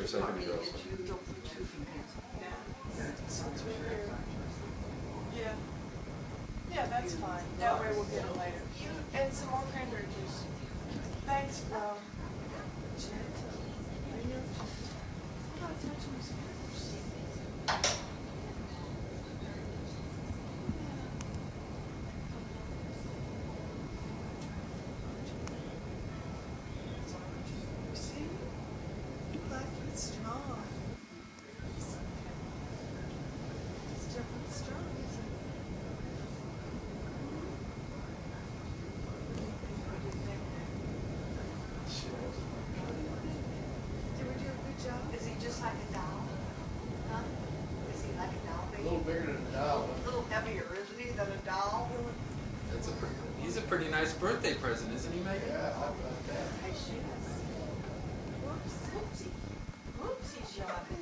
your second address. Yeah. Yeah, that's fine. That way we'll get it later. And some more cranberry juice. Thanks, Flo. Gentle. Not touching? a little heavier, isn't he, than a doll? He's a pretty nice birthday present, isn't he, Megan? Yeah, how about that? John.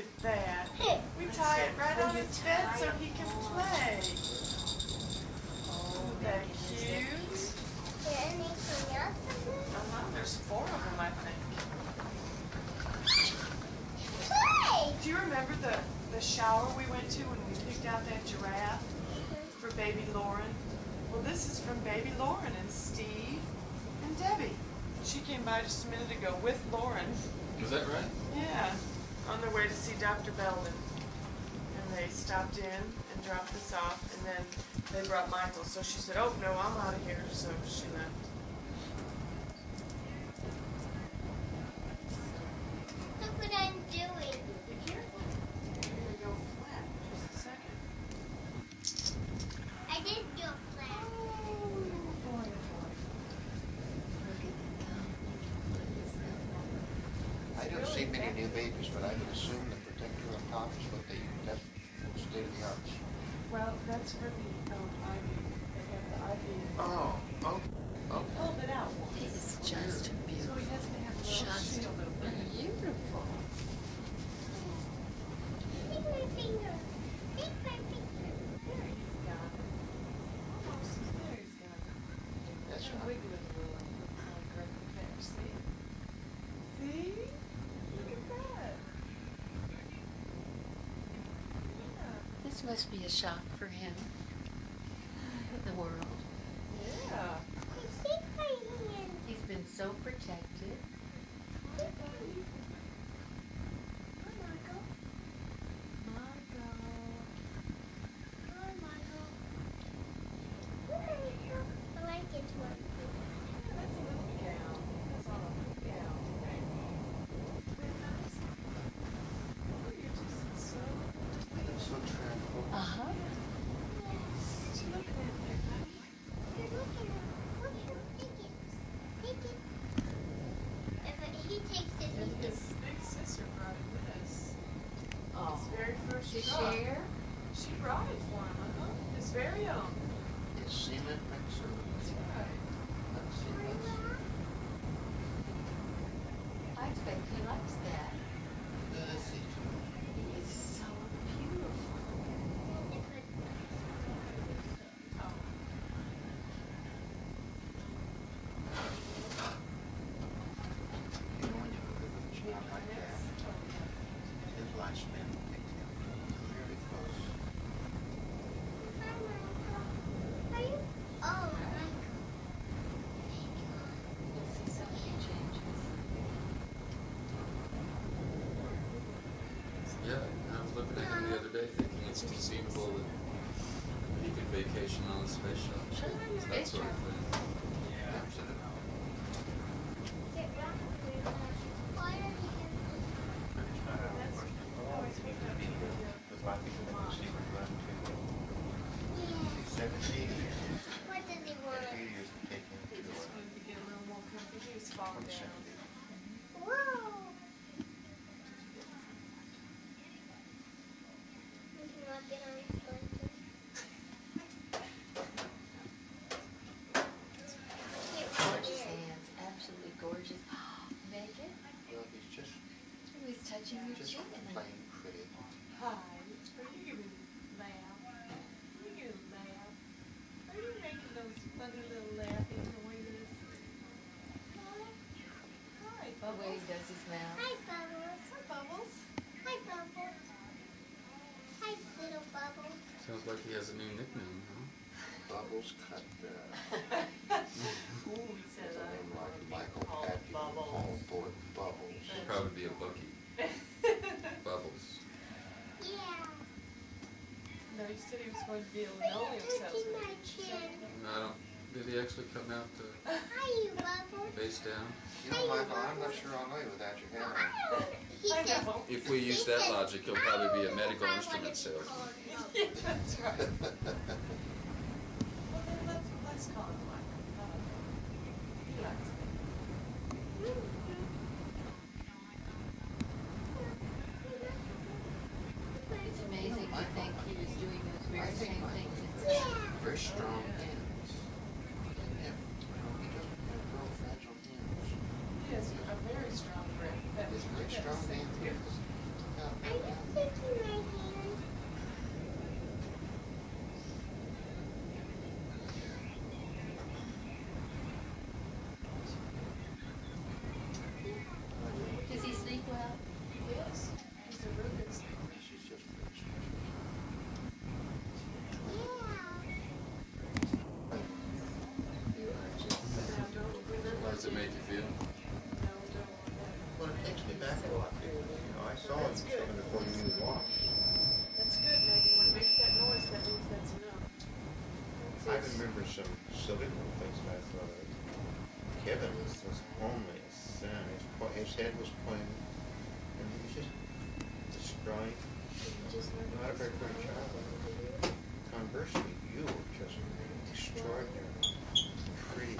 at that. We tie it right on his bed so he can play. Isn't that cute? Uh-huh, there's four of them, I think. Play! Do you remember the, the shower we went to when we picked out that giraffe for baby Lauren? Well, this is from baby Lauren and Steve and Debbie. She came by just a minute ago with Lauren. Is that right? Yeah on their way to see Dr. Belden. And they stopped in and dropped this off, and then they brought Michael. So she said, oh, no, I'm out of here. So she left. many new babies, but I would assume the protector on top is what they state of the art. Well, that's for the um, IV. They have the IV. Oh, okay. This must be a shock for him. The world. Yeah. He's been so protected. On the space shuttle. That Space sort of shuttle. thing. Absolutely. Get rock with us. Why are you That's always been a big deal. Yeah. Seventeen years. What does he want? Two years to take him He to, just uh, wanted to get a little more comfy. He was falling down. Seventeen. Whoa. We cannot get on his blanket. Gorgeous hands, absolutely gorgeous. Megan, Well, he's just, he was touching your just chin. plain pretty. Hi, are you giving laugh? Are you gonna laugh? Are you making those funny little laughing noises? Hi. Wait, he does his mouth. Hi, Bubbles. Hi, Bubbles. Hi, Bubbles. Hi, little Bubbles. Sounds like he has a new nickname, huh? Bubbles cut, uh, Ooh, he said with a I name like Michael called Patrick Bubbles. Hallboy Bubbles. He'll probably be a bookie. Bubbles. Yeah. No, you said he was going to be a linoleum you touching salesman. my chin? I don't, did he actually come out to Hi, you face down? You know, Michael, I'm not sure I'll know you without your hair on. He I said, know. If we use that logic, he'll probably be a medical instrument salesman. Yeah, that's right. Well, then let's, let's call him Michael. Uh, He likes that. It's amazing to think he was doing those I very think same Michael things. has very strong hands. He doesn't have, he doesn't have real fragile hands. He has a very strong grip. That He has very that's strong the hands. grip. Yeah. Are you taking my hand? Does he sleep well? Yes, he's a real good sleeper. She's just very special. Yeah. You are just. Now, don't remember. How does it make you feel? No, don't want that. Well, it takes me back a lot, you know, I saw him That's good. coming before you knew walk. That's good, Megan. When we make that noise, that means that's enough. That's I it. remember silly little things that I. Kevin was, was only son, his, po- his head was pointed, and he was just destroying, not a very pretty child. Conversely, you were just extraordinary, pretty.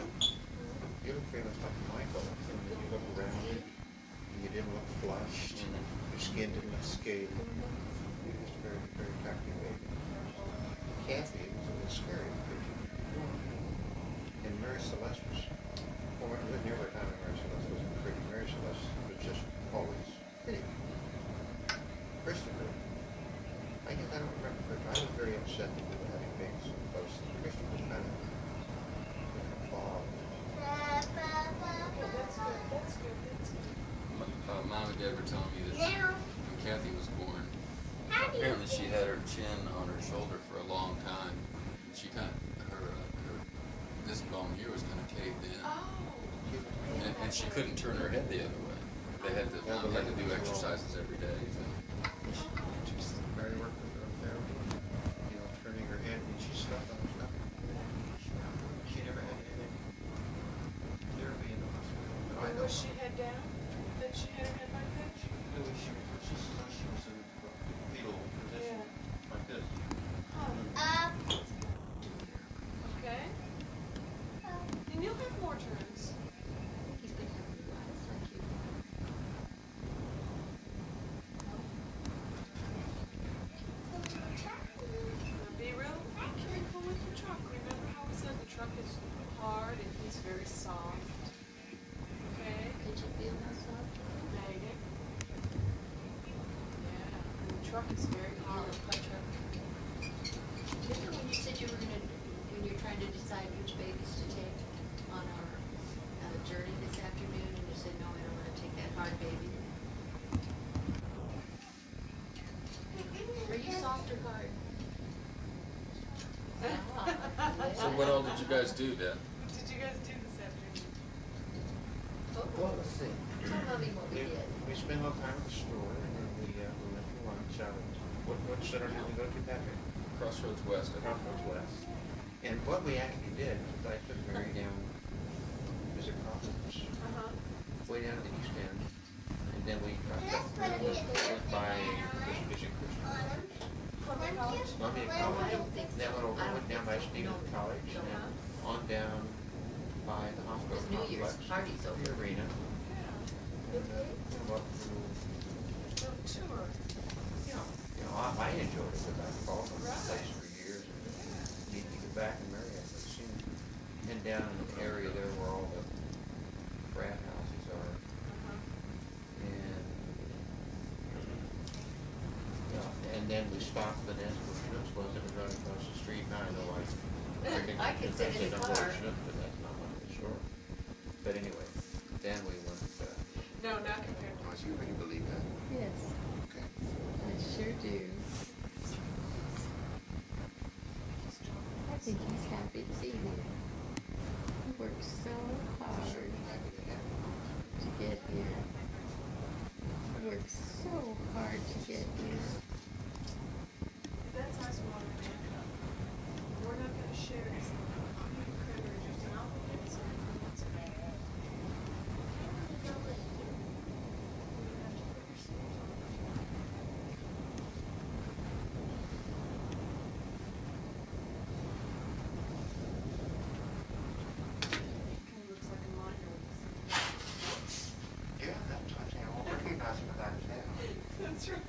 You look very like Michael, you look rounded, and you didn't look flushed, your skin didn't look. You were just very, very attractive baby. Kathy was a little scary. And Mary Celeste was, well, never a time when Mary Celeste wasn't pretty. Mary Celeste was just always pretty. Christopher, I guess I don't remember, but I was very upset that we were having babies so close. Christopher was kind of involved. Ba, ba, ba, Yeah, that's ba, good, that's good, that's good. M- Uh, Mom and Dad were telling me that Now, when Kathy was born, how do you apparently she had her chin on her shoulder for a long time. She kind of, her, uh, her, this bone here was kind of caved in. Oh. And, and she couldn't turn her head the other way. They had to, Mom had to do exercises every day. Just Mary worked with her up there, you know, turning her head and she slept on her stomach. She never had any therapy in the hospital. But I know was she head down? That she had her head like that? She, she, she, she was in a fetal position, Yeah. like this. Huh, Up. okay. And you'll have more turns. He's gonna have blue eyes like you. Now be real careful with the truck. Remember how we said the truck is hard and he's very soft? Okay, Did you feel how soft? Megan? Yeah, and the truck is very hard. Little truck. Remember when you said you were gonna, when you're trying to decide which babies to take on our uh, journey this afternoon, and you said, no, I don't wanna take that hard baby? Are you soft or hard? So what all did you guys do, Dad? What did you guys do this afternoon? Well, let's see. Tell mommy what we We, did. we spent a little time at the store and then we, uh, we went to lunch out at, what, what center did we go to, Patrick? Crossroads West. Crossroads West. And what we actually did was I took Mary down, is it Crossroads? Uh-huh. Way down to the east end. And then we dropped up through, and went by, is it Christian? Columbia College? Columbia I College. don't think so. Then went over, I went down by think so. College, and then on down by the hospital It's New Year's complex. party's over. The arena. Yeah. And, uh, come up through, No, tour. you know, you know, I, I enjoyed it, because I've followed the Right. place for years, and need to get back and marry it, but soon. And down in the area there where all the frat houses are, Uh-huh. and, yeah, and then we stopped the next where Schnucks was, it was right across the street, now I know I. I could sit in the car. But that's not my store. But anyway, then we went, uh, No, not compared to. Oh, you really believe that? Yes, Okay. I sure do. I think he's happy to see you. He worked so hard Certainly happy to have you. to get here. He worked so hard to get here. That's us water, man. We're not gonna share it. Critters, and I'll get some. It's okay. Kinda looks like a minor with Yeah, that's what I say. I won't recognize him without his hat. a- That's right.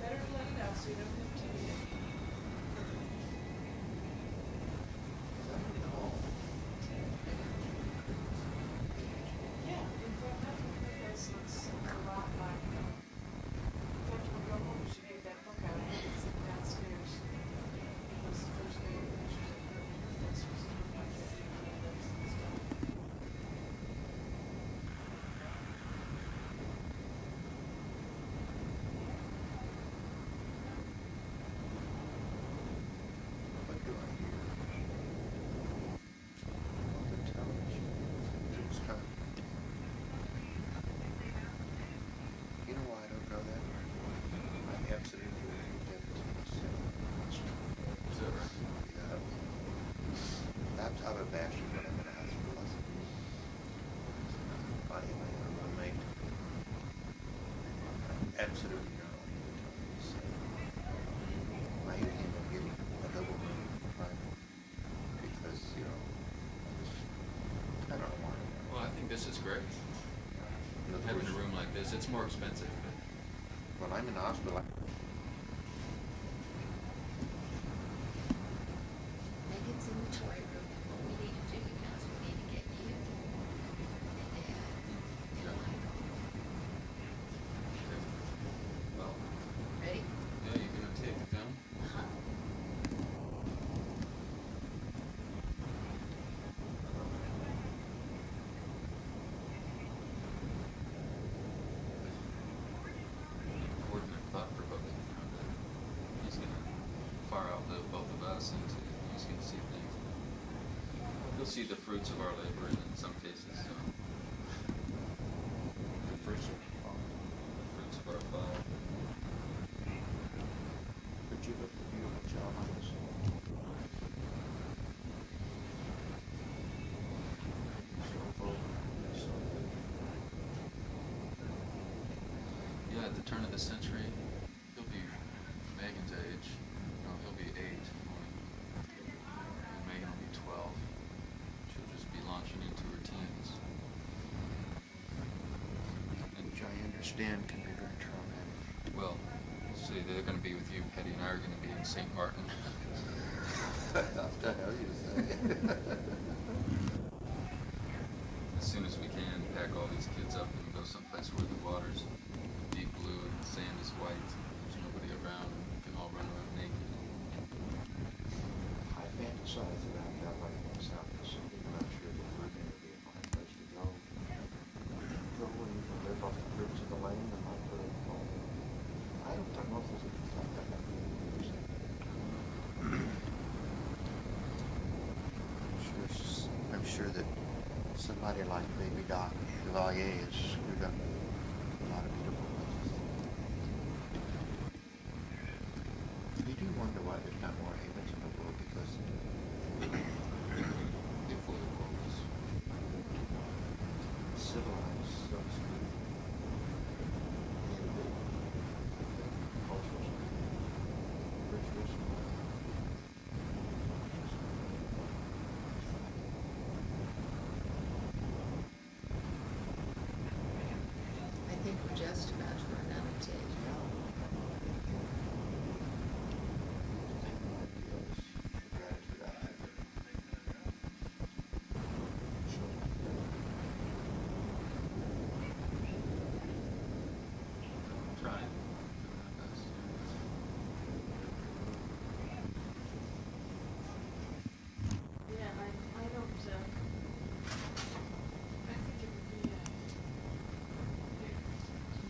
Better to let it out so you don't have to. Yeah, in fact, that place looks a lot like, uh, in fact, when we go home, we should get that book out, it's downstairs. It was the first day of pictures of her, her face was like that, and lips and stuff. What do I hear? On the television. It's coming. You know why I don't go that way? I absolutely believe that it's Is that right? Yeah. That's how a bastard when I'm in a house with lots of Funny, my roommate. Absolutely not on the television. I usually end up getting a double room private because, you know, I just, I don't know why. Well, I think this is great. Having a room like this, it's more expensive, but When I'm in the hospital, I We'll see the fruits of our labor in some cases. So. The fruits of our fall. But you look a beautiful job on this Yeah, at the turn of the century, he'll be Megan's age. No, he'll be eight. And Megan will be 12. Which I understand can be very traumatic. well, see, they're going to be with you. Hetty and I are going to be in St. Martin. What the hell you say? as soon as we can, pack all these kids up and go someplace where the water's deep blue and the sand is white. There's nobody around and we can all run around naked. I fantasize about that like in South Pacific, and I'm sure that we're going to be a fine place to go. Go and you can live off the fruits of the land and not put it home. I don't know if there's anything like that. I'm sure, s- I'm sure that somebody like Baby Doc Duvalier has screwed up a lot of beautiful wonder why there's not more havens in the world because They're full of goals. civilized sucks. And the cultural rituals. I think we're just about to run out of tape. Trying. Doing our best. Yeah, I, I don't, uh, I think it would be,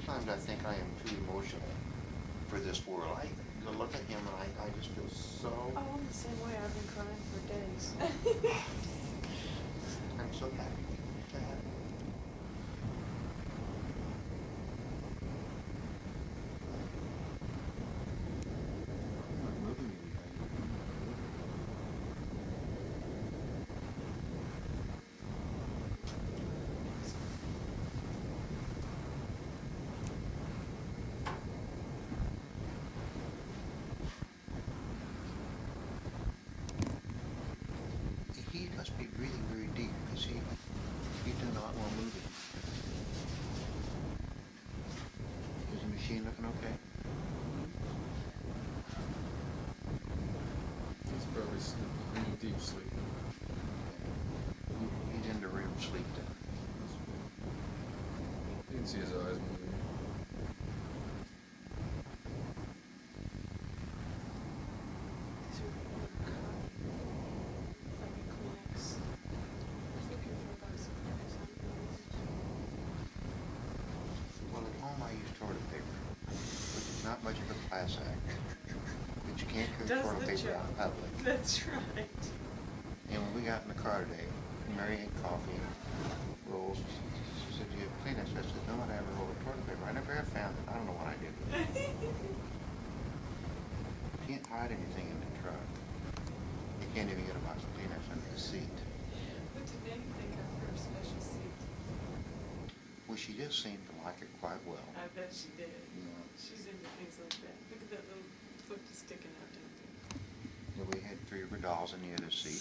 uh, Sometimes I think I am too emotional for this world. I look at him and I, I just feel so, oh, I'm the same way, I've been crying for days. I'm so happy. So happy. Not moving anything. He must be breathing very deep because he, he do not want to move it. Is the machine looking okay? He's probably sleeping, in deep sleep. He's into REM sleep then. You can see his eyes moving. These are like a Kleenex. I was looking for a box of Kleenex on Well, at home I use toilet paper, which is not much of a class act. But you can't carry Does the paper out in job. public. That's right. And when we got in the car today, Mary had coffee, rolls. She said, "Do you have Kleenex?" I said, "No, I have a roll of toilet paper. I never have found it. I don't know what I did. with it." Can't hide anything in the truck. You can't even get a box of Kleenex under the seat. What did Maggie think of her special seat? Well, she just seemed to like it quite well. I bet she did. Yeah. She's into things like that. Look at that little foot sticking out down there. And we had three of her dolls in the other seat.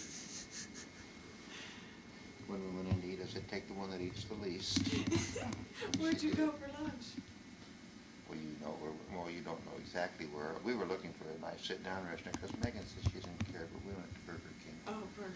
When we went in to eat, I said, "Take the one that eats the least." Where'd you go for lunch? Well, you know, well, you don't know exactly where. We were looking for a nice sit-down restaurant because Megan said she didn't care, but we went to Burger King. Oh, Burger